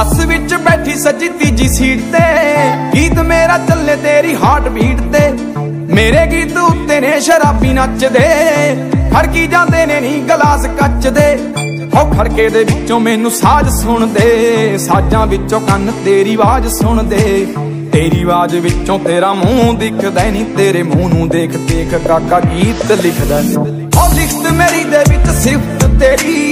ਬੱਸ ਵਿੱਚ ਬੈਠੀ ਸੱਜੀ ਤੀਜੀ ਸੀਟ ਤੇ। ਗੀਤ ਮੇਰਾ ਚੱਲੇ ਤੇਰੀ ਹਾਰਟ ਬੀਟ ਤੇ। ਮੇਰੇ ਗੀਤ ਉੱਤੇ ਨੇ ਸ਼ਰਾਬੀ ਨੱਚਦੇ। ਖੜਕੀ ਜਾਂਦੇ ਨੇ ਨੀ ਗਲਾਸ ਕੱਚ ਦੇ ਹੋ ਖੜਕੇ ਦੇ ਵਿੱਚੋਂ ਮੈਨੂੰ ਸਾਜ਼ ਸੁਣਦੇ। ਸਾਜ਼ਾਂ ਵਿੱਚੋਂ ਕੰਨ ਤੇਰੀ ਆਵਾਜ਼ ਸੁਣਦੇ। ਤੇਰੀ ਆਵਾਜ਼ ਵਿੱਚੋਂ ਤੇਰਾ ਮੂੰਹ ਦਿਖਦਾ ਨਹੀਂ ਤੇਰੇ ਮੂੰਹ ਨੂੰ ਦੇਖ ਦੇਖ ਕਾਕਾ ਗੀਤ ਲਿਖਦਾ ਹੋ ਲਿਖਤ ਮੇਰੀ ਦੇ ਵਿੱਚ ਸਿਫਤ ਤੇਰੀ।